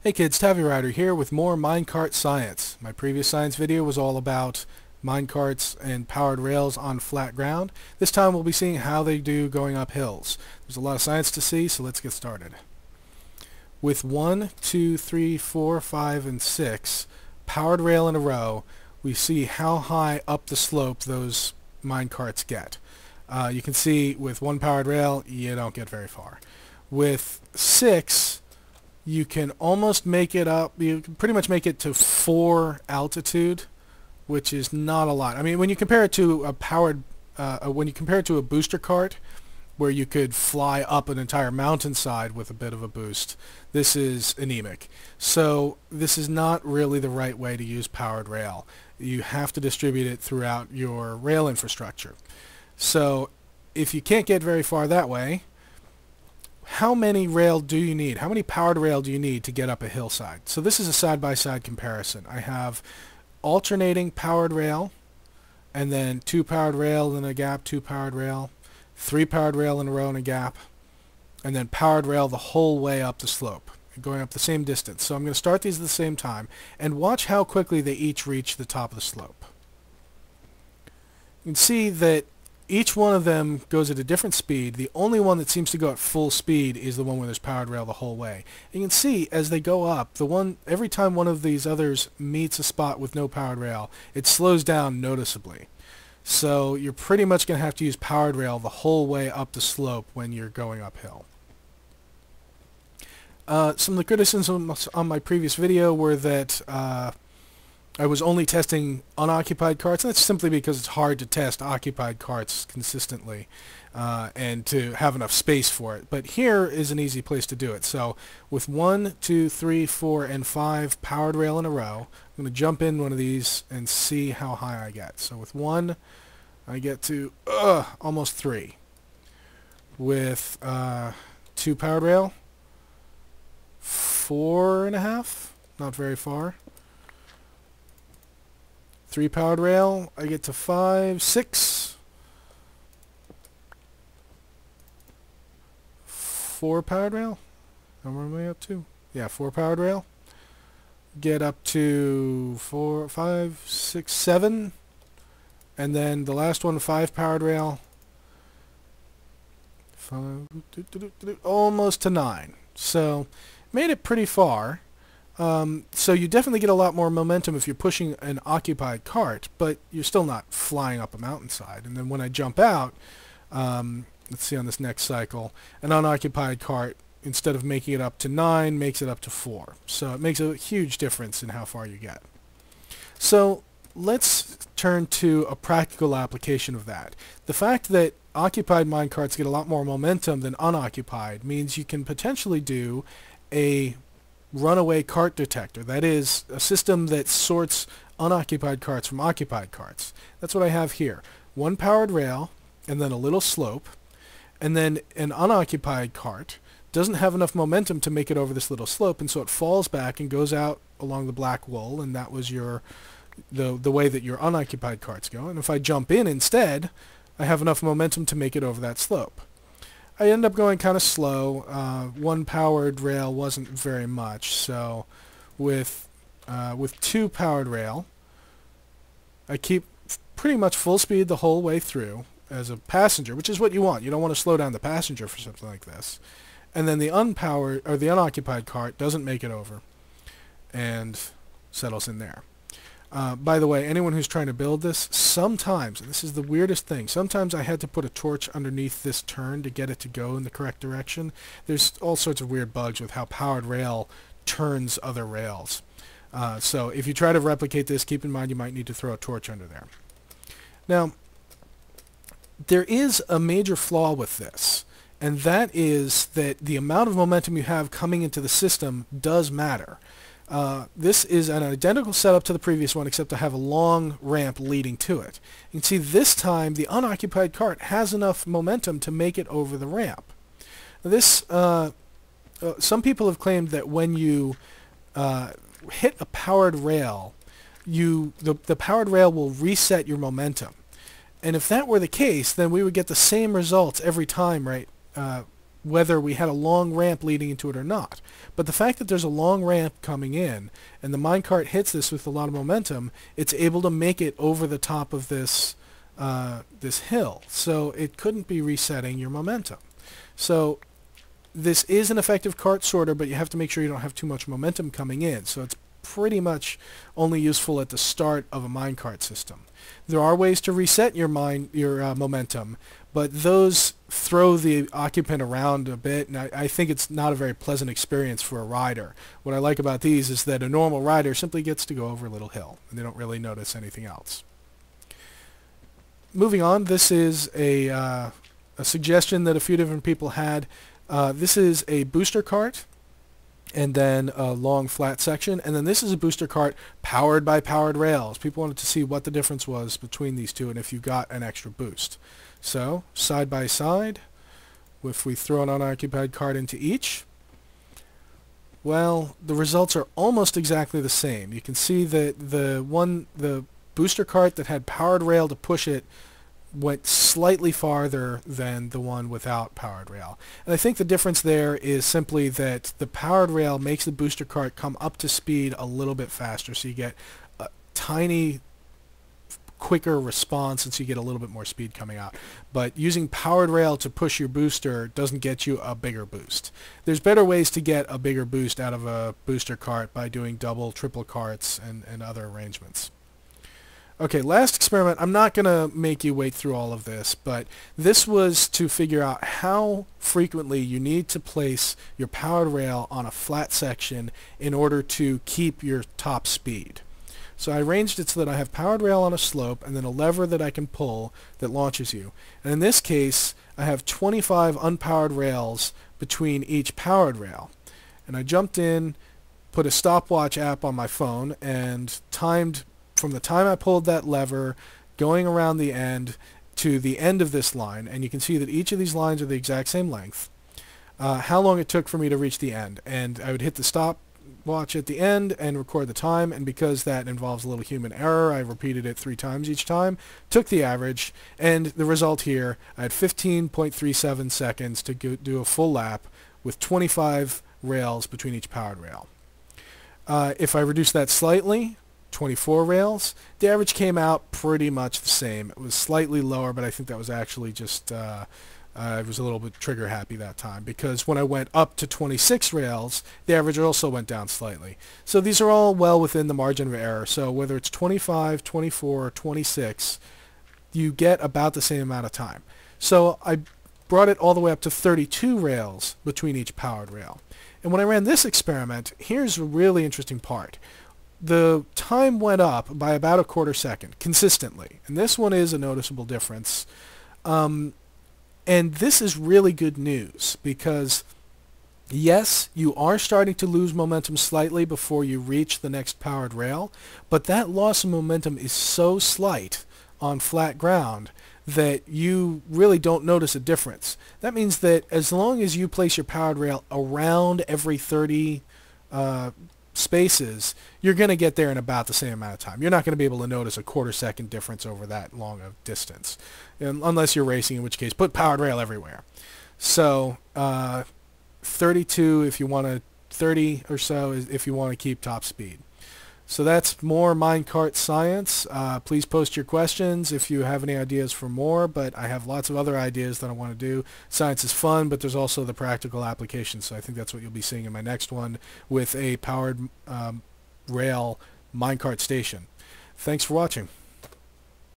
Hey kids, Tavi Rider here with more minecart science. My previous science video was all about minecarts and powered rails on flat ground. This time we'll be seeing how they do going up hills. There's a lot of science to see, so let's get started. With 1, 2, 3, 4, 5, and 6 powered rail in a row, we see how high up the slope those minecarts get. Uh, you can see with one powered rail, you don't get very far. With 6, you can almost make it up, you can pretty much make it to 4 altitude, which is not a lot. I mean, when you compare it to a powered, uh, when you compare it to a booster cart, where you could fly up an entire mountainside with a bit of a boost, this is anemic. So this is not really the right way to use powered rail. You have to distribute it throughout your rail infrastructure. So if you can't get very far that way, how many rail do you need? How many powered rail do you need to get up a hillside? So this is a side-by-side -side comparison. I have alternating powered rail, and then two powered rail in a gap, two powered rail, three powered rail in a row in a gap, and then powered rail the whole way up the slope, going up the same distance. So I'm going to start these at the same time, and watch how quickly they each reach the top of the slope. You can see that each one of them goes at a different speed. The only one that seems to go at full speed is the one where there's powered rail the whole way. You can see as they go up, the one every time one of these others meets a spot with no powered rail, it slows down noticeably. So you're pretty much going to have to use powered rail the whole way up the slope when you're going uphill. Uh, some of the criticisms on my previous video were that uh, I was only testing unoccupied carts, and that's simply because it's hard to test occupied carts consistently uh, and to have enough space for it. But here is an easy place to do it. So with one, two, three, four, and 5 powered rail in a row, I'm going to jump in one of these and see how high I get. So with 1, I get to uh, almost 3. With uh, 2 powered rail, 4.5, not very far three powered rail, I get to five, six, four powered rail. How am I up to? Yeah, four powered rail. Get up to four, five, six, seven, and then the last one, five powered rail. Five, almost to nine. So, made it pretty far. Um, so you definitely get a lot more momentum if you're pushing an occupied cart, but you're still not flying up a mountainside. And then when I jump out, um, let's see on this next cycle, an unoccupied cart, instead of making it up to 9, makes it up to 4. So it makes a huge difference in how far you get. So let's turn to a practical application of that. The fact that occupied minecarts get a lot more momentum than unoccupied means you can potentially do a runaway cart detector. That is a system that sorts unoccupied carts from occupied carts. That's what I have here. One powered rail and then a little slope and then an unoccupied cart doesn't have enough momentum to make it over this little slope and so it falls back and goes out along the black wool and that was your the the way that your unoccupied carts go and if I jump in instead I have enough momentum to make it over that slope. I ended up going kind of slow. Uh, one powered rail wasn't very much, so with uh, with two powered rail, I keep pretty much full speed the whole way through as a passenger, which is what you want. You don't want to slow down the passenger for something like this. And then the unpowered or the unoccupied cart doesn't make it over and settles in there. Uh, by the way, anyone who's trying to build this, sometimes, and this is the weirdest thing, sometimes I had to put a torch underneath this turn to get it to go in the correct direction. There's all sorts of weird bugs with how powered rail turns other rails. Uh, so if you try to replicate this, keep in mind you might need to throw a torch under there. Now, there is a major flaw with this, and that is that the amount of momentum you have coming into the system does matter. Uh, this is an identical setup to the previous one except I have a long ramp leading to it. You can see this time the unoccupied cart has enough momentum to make it over the ramp. This, uh, uh, some people have claimed that when you uh, hit a powered rail, you the, the powered rail will reset your momentum. And if that were the case, then we would get the same results every time, right? Whether we had a long ramp leading into it or not. But the fact that there's a long ramp coming in and the minecart hits this with a lot of momentum, it's able to make it over the top of this uh, this hill. So it couldn't be resetting your momentum. So this is an effective cart sorter, but you have to make sure you don't have too much momentum coming in. So it's pretty much only useful at the start of a minecart system. There are ways to reset your your uh, momentum, but those throw the occupant around a bit, and I, I, think it's not a very pleasant experience for a rider. What I like about these is that a normal rider simply gets to go over a little hill, and they don't really notice anything else. Moving on, this is a, uh, a suggestion that a few different people had. Uh, this is a booster cart and then a long flat section. And then this is a booster cart powered by powered rails. People wanted to see what the difference was between these two and if you got an extra boost. So side by side, if we throw an unoccupied cart into each, well, the results are almost exactly the same. You can see that the one, the booster cart that had powered rail to push it went slightly farther than the one without powered rail. And I think the difference there is simply that the powered rail makes the booster cart come up to speed a little bit faster, so you get a tiny quicker response since you get a little bit more speed coming out. But using powered rail to push your booster doesn't get you a bigger boost. There's better ways to get a bigger boost out of a booster cart by doing double, triple carts and, and other arrangements. Okay, last experiment. I'm not going to make you wait through all of this, but this was to figure out how frequently you need to place your powered rail on a flat section in order to keep your top speed. So I arranged it so that I have powered rail on a slope and then a lever that I can pull that launches you. And in this case, I have 25 unpowered rails between each powered rail. And I jumped in, put a stopwatch app on my phone, and timed from the time I pulled that lever going around the end to the end of this line, and you can see that each of these lines are the exact same length, uh, how long it took for me to reach the end. And I would hit the stop watch at the end and record the time, and because that involves a little human error, I repeated it three times each time, took the average, and the result here, I had 15.37 seconds to go, do a full lap with 25 rails between each powered rail. Uh, if I reduce that slightly, 24 rails. The average came out pretty much the same. It was slightly lower, but I think that was actually just, uh, I was a little bit trigger happy that time because when I went up to 26 rails, the average also went down slightly. So these are all well within the margin of error. So whether it's 25, 24, or 26, you get about the same amount of time. So I brought it all the way up to 32 rails between each powered rail. And when I ran this experiment, here's a really interesting part the time went up by about a quarter second consistently. And this one is a noticeable difference. Um, and this is really good news because yes, you are starting to lose momentum slightly before you reach the next powered rail, but that loss of momentum is so slight on flat ground that you really don't notice a difference. That means that as long as you place your powered rail around every 30 uh, spaces, you're going to get there in about the same amount of time. You're not going to be able to notice a quarter second difference over that long of distance, and unless you're racing, in which case put powered rail everywhere. So uh, 32 if you want to, 30 or so if you want to keep top speed. So that's more minecart science. Uh, please post your questions if you have any ideas for more, but I have lots of other ideas that I want to do. Science is fun, but there's also the practical applications, so I think that's what you'll be seeing in my next one with a powered um, rail minecart station. Thanks for watching.